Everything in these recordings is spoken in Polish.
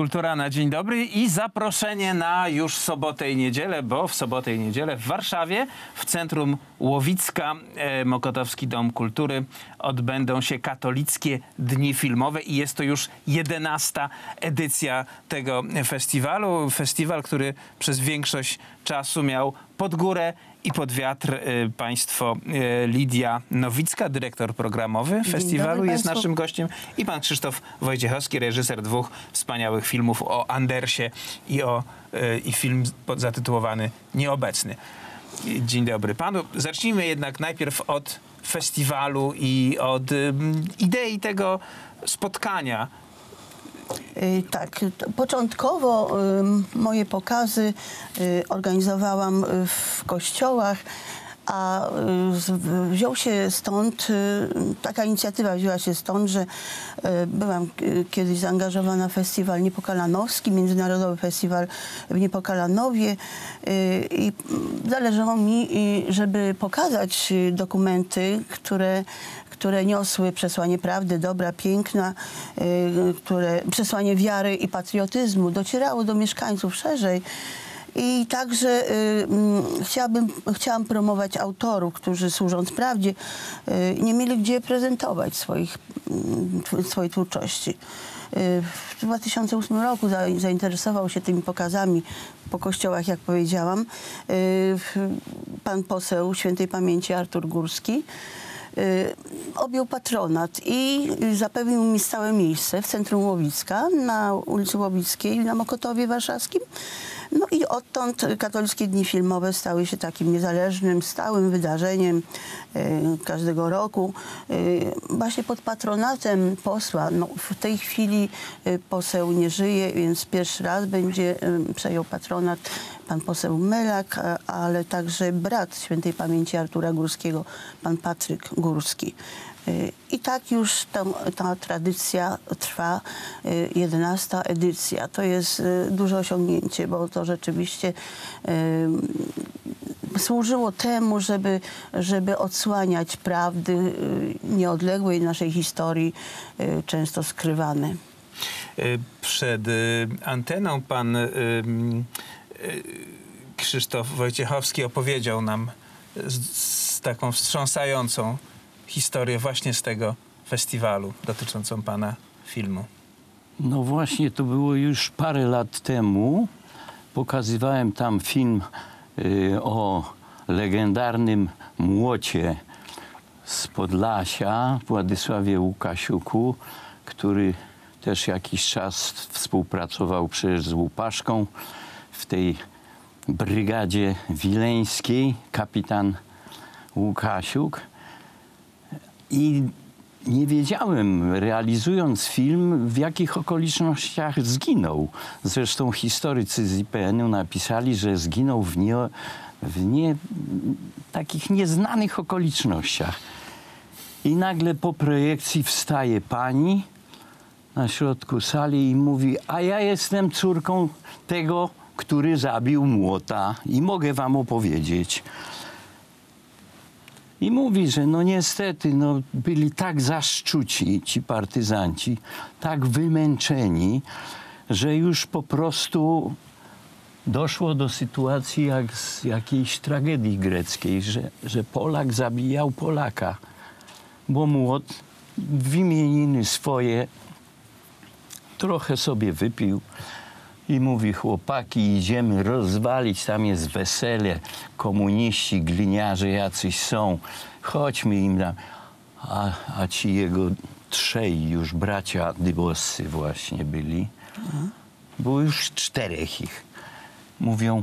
Kultura na dzień dobry i zaproszenie na już sobotę i niedzielę, bo w sobotę i niedzielę w Warszawie, w centrum Łowicka, e, Mokotowski Dom Kultury odbędą się katolickie dni filmowe i jest to już jedenasta edycja tego festiwalu. Festiwal, który przez większość czasu miał pod górę i pod wiatr y, państwo y, Lidia Nowicka, dyrektor programowy festiwalu, jest państwu. naszym gościem i pan Krzysztof Wojciechowski, reżyser dwóch wspaniałych filmów o Andersie i, o, y, i film zatytułowany Nieobecny. Dzień dobry panu. Zacznijmy jednak najpierw od festiwalu i od idei tego spotkania. Y, Tak, początkowo moje pokazy y, organizowałam y, w kościołach, a y, wziął się stąd, y, taka inicjatywa wzięła się stąd, że y, byłam kiedyś zaangażowana w festiwal Niepokalanowski, Międzynarodowy Festiwal w Niepokalanowie i zależało mi, żeby pokazać dokumenty, które które niosły przesłanie prawdy, dobra, piękna, które, przesłanie wiary i patriotyzmu docierało do mieszkańców szerzej. I także y, mm, chciałabym, chciałam promować autorów, którzy służąc prawdzie y, nie mieli gdzie prezentować swoich, mm, swojej twórczości. Y, W 2008 roku za, zainteresował się tymi pokazami po kościołach, jak powiedziałam, pan poseł świętej pamięci Artur Górski objął patronat i zapewnił mi stałe miejsce w centrum Łowicka, na ulicy Łowickiej, na Mokotowie Warszawskim. No i odtąd Katolickie Dni Filmowe stały się takim niezależnym, stałym wydarzeniem y, każdego roku. Właśnie pod patronatem posła, no, w tej chwili y, poseł nie żyje, więc pierwszy raz będzie y, przejął patronat pan poseł Melak, ale także brat świętej pamięci Artura Górskiego, pan Patryk Górski. Y, I tak już ta tradycja trwa, y, 11 edycja. To jest y, duże osiągnięcie, bo to rzeczywiście y, służyło temu, żeby, żeby odsłaniać prawdy y, nieodległej naszej historii, y, często skrywane. Y, Przed y, anteną pan y, y, Krzysztof Wojciechowski opowiedział nam z, z taką wstrząsającą historię właśnie z tego festiwalu dotyczącą pana filmu. No właśnie, to było już parę lat temu. Pokazywałem tam film y, o legendarnym młocie z Podlasia, Władysławie Łukasiuku, który też jakiś czas współpracował przecież z Łupaszką w tej brygadzie wileńskiej, kapitan Łukasiuk. I nie wiedziałem, realizując film, w jakich okolicznościach zginął. Zresztą historycy z IPN-u napisali, że zginął w, nie, w nie, takich nieznanych okolicznościach. I nagle po projekcji wstaje pani na środku sali i mówi: A ja jestem córką tego, który zabił młota i mogę wam opowiedzieć. I mówi, że no niestety no, byli tak zaszczuci ci partyzanci, tak wymęczeni, że już po prostu doszło do sytuacji jak z jakiejś tragedii greckiej, że, że Polak zabijał Polaka, bo młot w imieniny swoje trochę sobie wypił i mówi chłopaki idziemy rozwalić, tam jest wesele, komuniści, gliniarze jacyś są, chodźmy im tam. A, a ci jego trzej już bracia dyboscy właśnie byli, było już czterech ich. Mówią,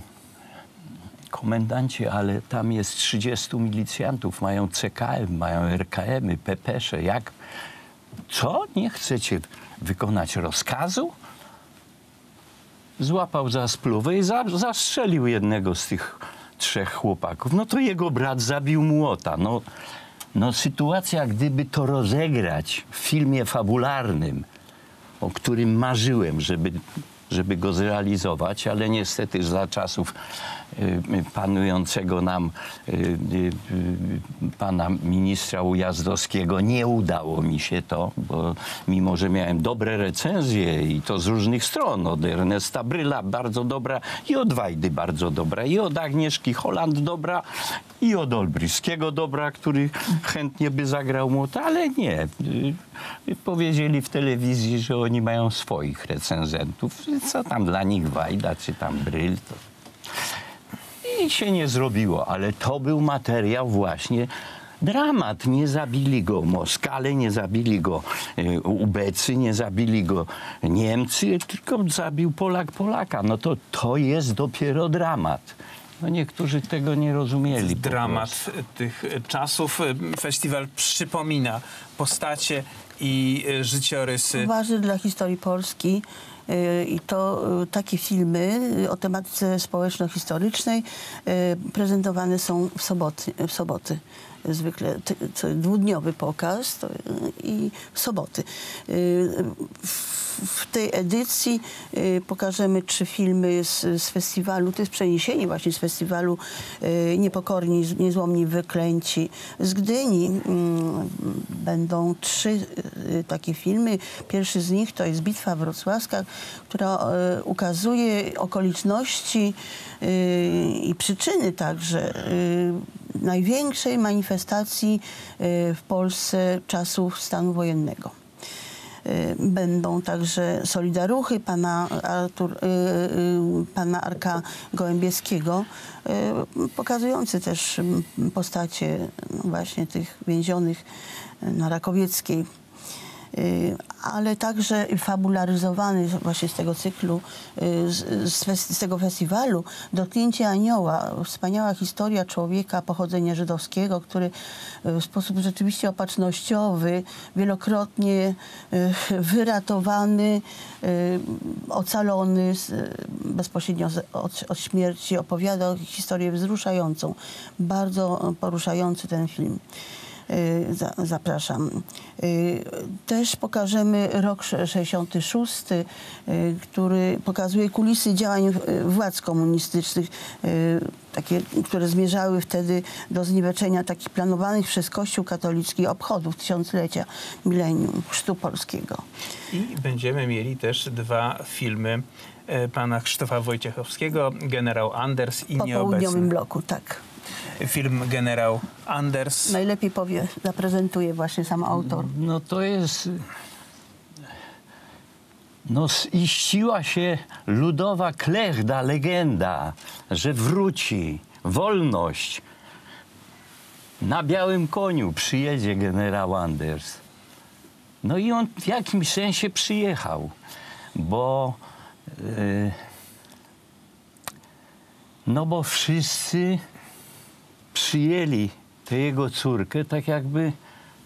komendancie, ale tam jest 30 milicjantów, mają CKM, mają RKM-y, pepesze, jak? Co? Nie chcecie wykonać rozkazu? Złapał za spluwę i za, zastrzelił jednego z tych trzech chłopaków. No to jego brat zabił młota. No, no sytuacja, gdyby to rozegrać w filmie fabularnym, o którym marzyłem, żeby żeby go zrealizować, ale niestety za czasów y, panującego nam y, y, pana ministra Ujazdowskiego nie udało mi się to, bo mimo, że miałem dobre recenzje i to z różnych stron, od Ernesta Bryla bardzo dobra i od Wajdy bardzo dobra i od Agnieszki Holland dobra i od Olbryskiego dobra, który chętnie by zagrał młota, ale nie. Powiedzieli w telewizji, że oni mają swoich recenzentów. Co tam dla nich Wajda czy tam Bryl, to i się nie zrobiło, ale to był materiał właśnie dramat. Nie zabili go Moskale, nie zabili go e, Ubecy, nie zabili go Niemcy, tylko zabił Polak Polaka. No to to jest dopiero dramat. No niektórzy tego nie rozumieli. dramat tych czasów. Festiwal przypomina postacie i e, życiorysy. Ważny dla historii Polski. y, I to y, takie filmy o tematyce społeczno-historycznej prezentowane są w soboty. W soboty. Zwykle dwudniowy pokaz to, y, i soboty. Y, w- tej edycji y, pokażemy trzy filmy z, z festiwalu. To jest przeniesienie właśnie z festiwalu Niepokorni, Niezłomni, Wyklęci z Gdyni. Mm, Będą trzy takie filmy. Pierwszy z nich to jest Bitwa Wrocławska, która ukazuje okoliczności i przyczyny także największej manifestacji y, w Polsce czasów stanu wojennego. Y, Będą także Solidaruchy pana, Artur, y, pana Arka Gołębieskiego, pokazujący też postacie właśnie tych więzionych na Rakowieckiej. Y, ale także fabularyzowany właśnie z tego cyklu, y, z, z, tego festiwalu, Dotknięcie Anioła. Wspaniała historia człowieka pochodzenia żydowskiego, który y, w sposób rzeczywiście opatrznościowy, wielokrotnie wyratowany, ocalony bezpośrednio od, od śmierci, opowiadał historię wzruszającą. Bardzo poruszający ten film. Y, za- Zapraszam. Y, Też pokażemy rok sze- 66, y, który pokazuje kulisy działań władz komunistycznych, takie, które zmierzały wtedy do zniweczenia takich planowanych przez Kościół katolicki obchodów tysiąclecia milenium chrztu polskiego. I będziemy mieli też dwa filmy e, pana Krzysztofa Wojciechowskiego, Generał Anders i Po południowym Nieobecny. bloku, tak. Film Generał Anders. Najlepiej powie, zaprezentuje właśnie sam autor. No to jest. No ziściła się ludowa klechda, legenda, że wróci wolność. Na białym koniu przyjedzie generał Anders. No i on w jakimś sensie przyjechał, bo. y, no bo wszyscy przyjęli tę jego córkę tak jakby,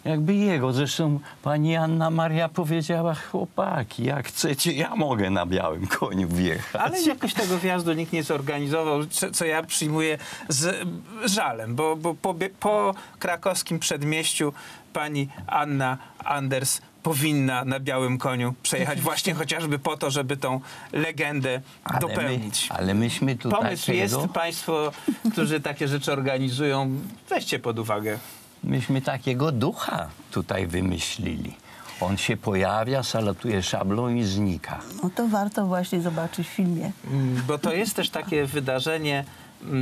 jakby jego. Zresztą pani Anna Maria powiedziała, chłopaki, jak chcecie, ja mogę na białym koniu wjechać. Ale jakoś tego wjazdu nikt nie zorganizował, co, co ja przyjmuję z żalem, bo, bo po, po krakowskim przedmieściu pani Anna Anders powinna na białym koniu przejechać właśnie chociażby po to, żeby tą legendę ale, my, dopełnić. ale myśmy tutaj Pomysł tego, jest, państwo, którzy takie rzeczy organizują, weźcie pod uwagę. myśmy takiego ducha tutaj wymyślili. On się pojawia, salutuje szablą i znika. No to warto właśnie zobaczyć w filmie. Mm, Bo to jest też takie wydarzenie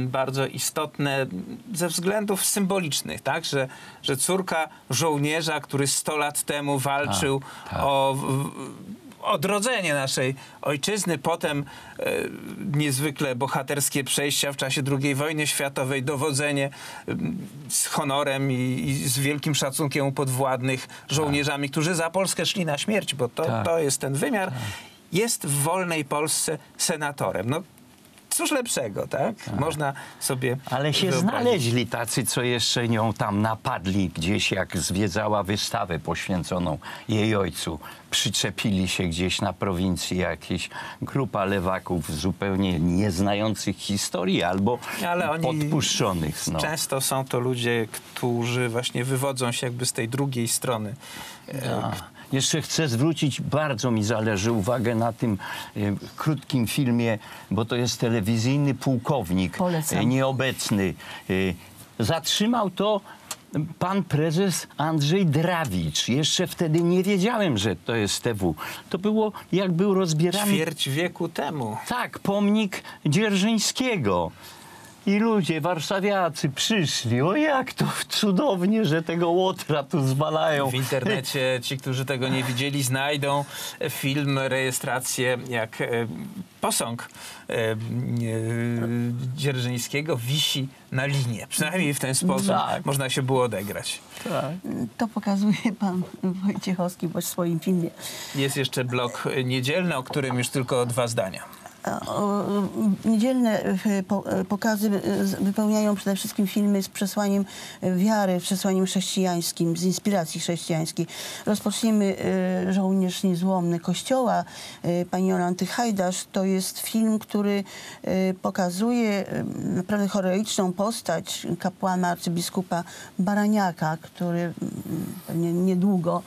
bardzo istotne ze względów symbolicznych, tak? Że, że córka żołnierza, który 100 lat temu walczył Tak, tak. o odrodzenie naszej ojczyzny, potem e, niezwykle bohaterskie przejścia w czasie II wojny światowej, dowodzenie z honorem i, i z wielkim szacunkiem u podwładnych żołnierzami, którzy za Polskę szli na śmierć, bo to, Tak. to jest ten wymiar. Jest w wolnej Polsce senatorem. No, cóż lepszego, tak? Można sobie Ale się wyobrazić. znaleźli tacy, co jeszcze nią tam napadli gdzieś, jak zwiedzała wystawę poświęconą jej ojcu. Przyczepili się gdzieś na prowincji jakieś grupa lewaków zupełnie nieznających historii albo Ale oni podpuszczonych. No. Często są to ludzie, którzy właśnie wywodzą się jakby z tej drugiej strony. E, A, jeszcze chcę zwrócić, bardzo mi zależy uwagę na tym e, krótkim filmie, bo to jest telewizyjny pułkownik, e, nieobecny. E, zatrzymał to pan prezes Andrzej Drawicz. Jeszcze wtedy nie wiedziałem, że to jest TW. To było, jak był rozbierany... Ćwierć wieku temu. Tak, pomnik Dzierżyńskiego. I ludzie, warszawiacy przyszli. O jak to cudownie, że tego łotra tu zwalają. W internecie ci, którzy tego nie widzieli, znajdą film, rejestrację, jak e, posąg e, e, Dzierżyńskiego wisi na linie. Przynajmniej w ten sposób Tak. można się było odegrać. To pokazuje pan Wojciechowski w swoim filmie. Jest jeszcze blok niedzielny, o którym już tylko dwa zdania. Niedzielne e, po- pokazy e, wypełniają przede wszystkim filmy z przesłaniem e, wiary, przesłaniem chrześcijańskim, z inspiracji chrześcijańskiej. Rozpoczniemy Żołnierz Niezłomny Kościoła pani Jolanty Hajdasz. To jest film, który pokazuje naprawdę heroiczną postać kapłana arcybiskupa Baraniaka, który pewnie niedługo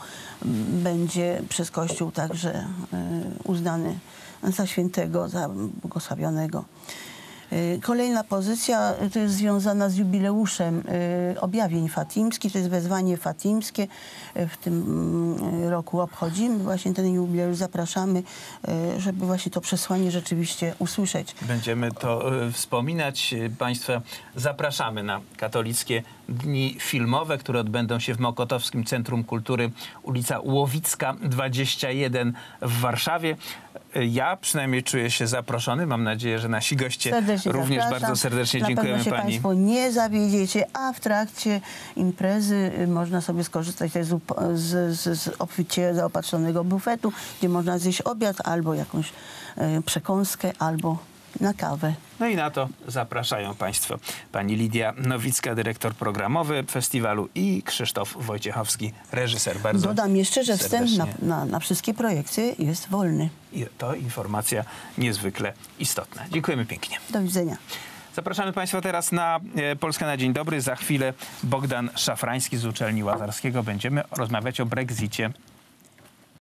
będzie przez Kościół także uznany za świętego, za błogosławionego. Y, Kolejna pozycja y, to jest związana z jubileuszem y, objawień fatimskich, to jest wezwanie fatimskie. W tym mm, roku obchodzimy właśnie ten jubileusz, zapraszamy, żeby właśnie to przesłanie rzeczywiście usłyszeć. Będziemy to wspominać. Państwa zapraszamy na katolickie dni filmowe, które odbędą się w Mokotowskim Centrum Kultury ulica Łowicka 21 w Warszawie. Ja przynajmniej czuję się zaproszony. Mam nadzieję, że nasi goście Serdecznie również bardzo serdecznie Na dziękujemy pewno się pani. Państwo nie zawiedziecie, a w trakcie imprezy y, można sobie skorzystać też z, z, z obficie zaopatrzonego bufetu, gdzie można zjeść obiad albo jakąś y, przekąskę, albo na kawę. No i na to zapraszają Państwo pani Lidia Nowicka, dyrektor programowy festiwalu i Krzysztof Wojciechowski, reżyser. Bardzo Dodam jeszcze, że wstęp na, na, na wszystkie projekcje jest wolny. I to informacja niezwykle istotna. Dziękujemy pięknie. Do widzenia. Zapraszamy Państwa teraz na e, Polskę na Dzień Dobry. Za chwilę Bogdan Szafrański z uczelni Łazarskiego. Będziemy rozmawiać o Brexicie